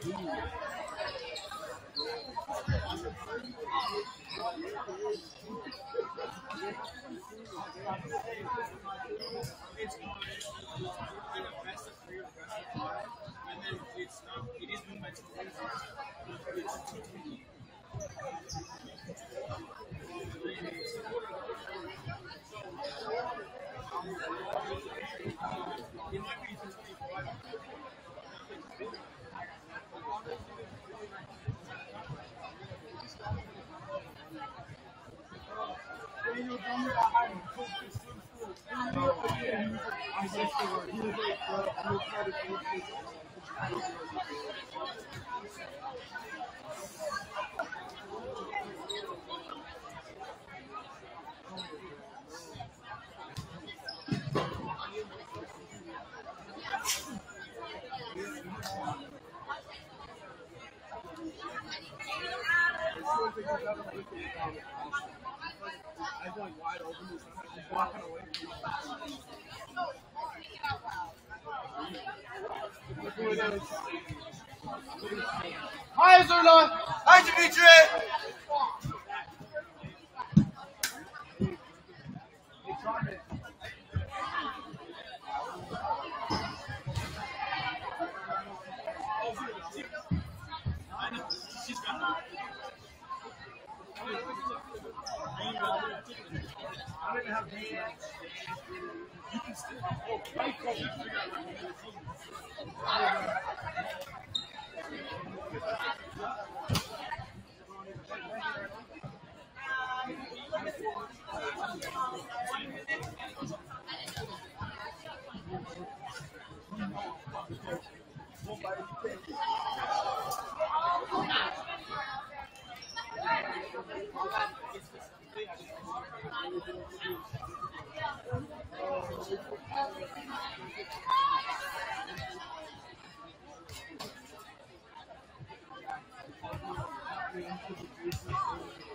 It's I was like wide open, just walking away from you. Hi, Zula. Hi, Dimitri. I don't have. You can still. Oh, yeah. よろしくお願いします。